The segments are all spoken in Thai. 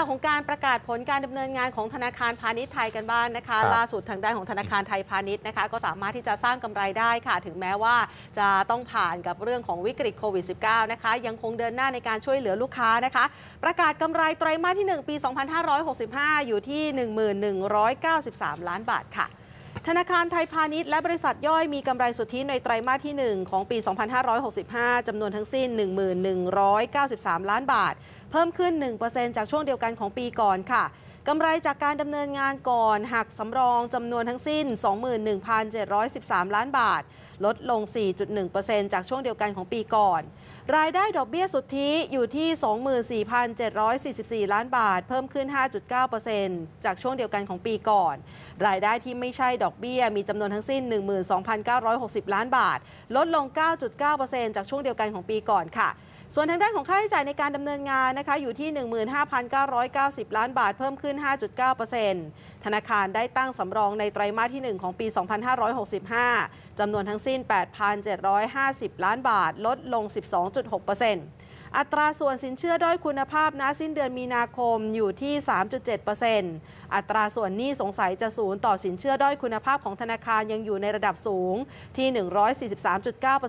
าวของการประกาศผลการดำเนินงานของธนาคารพาณิชย์ไทยกันบ้างนะคะครับล่าสุดทางด้านของธนาคารไทยพาณิชย์นะคะ ก็สามารถที่จะสร้างกำไรได้ค่ะ ถึงแม้ว่าจะต้องผ่านกับเรื่องของวิกฤตโควิด -19 นะคะ ยังคงเดินหน้าในการช่วยเหลือลูกค้านะคะ ประกาศกำไรไตรมาสที่ 1 ปี 2565 อยู่ที่ 1193 ล้านบาทค่ะ ธนาคารไทยพาณิชย์และบริษัทย่อยมีกำไรสุทธิในไตรมาสที่ 1 ของปี 2565 จำนวนทั้งสิ้น 1193 ล้านบาท เพิ่มขึ้น 1%จากช่วงเดียวกันของปีก่อนค่ะ กำไรจากการดำเนินงานก่อนหักสำรองจำนวนทั้งสิ้น 21,713 ล้านบาท ลดลง 4.1%จากช่วงเดียวกันของปีก่อน รายได้ดอกเบี้ยสุทธิอยู่ที่ 24,744 ล้านบาท เพิ่มขึ้น 5.9%จากช่วงเดียวกันของปีก่อน รายได้ที่ไม่ใช่ดอกเบี้ยมีจำนวนทั้งสิ้น 12,960 ล้านบาท ลดลง 9.9%จากช่วงเดียวกันของปีก่อนค่ะส่วนทางด้านของค่าใช้จ่ายในการดำเนินงานนะคะอยู่ที่ 15,990 ล้านบาทเพิ่มขึ้นึ้น 5.9%ธนาคารได้ตั้งสำรองในไตรมาสที่ 1 ของปี 2565 จำนวนทั้งสิ้น 8,750 ล้านบาท ลดลง 12.6%อัตราส่วนสินเชื่อด้อยคุณภาพณสิ้นเดือนมีนาคมอยู่ที่ 3.7%อัตราส่วนหนี้สงสัยจะศูนย์ต่อสินเชื่อด้อยคุณภาพของธนาคารยังอยู่ในระดับสูงที่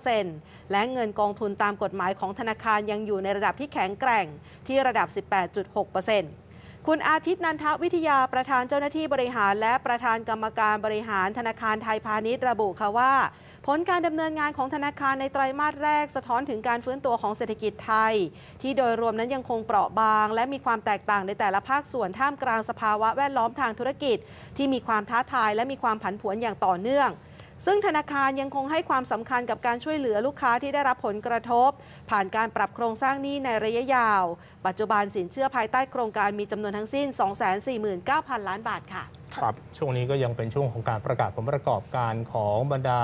143.9%และเงินกองทุนตามกฎหมายของธนาคารยังอยู่ในระดับที่แข็งแกร่งที่ระดับ 18.6% คุณอาทิตย์นันทวิทยาประธานเจ้าหน้าที่บริหาร และประธานกรรมการบริหารธนาคารไทยพาณิชย์ระบุค่ะว่า ผลการดำเนินงานของธนาคารในไตรมาสแรก สะท้อนถึงการฟื้นตัวของเศรษฐกิจไทย ที่โดยรวมนั้นยังคงเปราะบาง และมีความแตกต่างในแต่ละภาคส่วนท่ามกลางสภาวะแวดล้อมทางธุรกิจ ที่มีความท้าทายและมีความผันผวนอย่างต่อเนื่อง ซึ่งธนาคารยังคงให้ความสำคัญกับการช่วยเหลือลูกค้าที่ได้รับผลกระทบ ผ่านการปรับโครงสร้างหนี้ในระยะยาว ปัจจุบันสินเชื่อภายใต้โครงการมีจำนวนทั้งสิ้น 249,000 ล้านบาทค่ะ ครับ ช่วงนี้ก็ยังเป็นช่วงของการประกาศผลประกอบการของบรรดา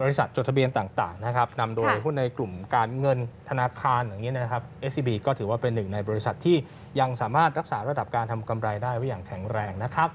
บริษัทจดทะเบียนต่างๆนะครับนำโดยหุ้นในกลุ่มการเงินธนาคารอย่างนี้นะครับ SCB ก็ถือว่าเป็นหนึ่งในบริษัทที่ยังสามารถรักษาระดับการทำกำไรได้ไว้อย่างแข็งแรงนะครับ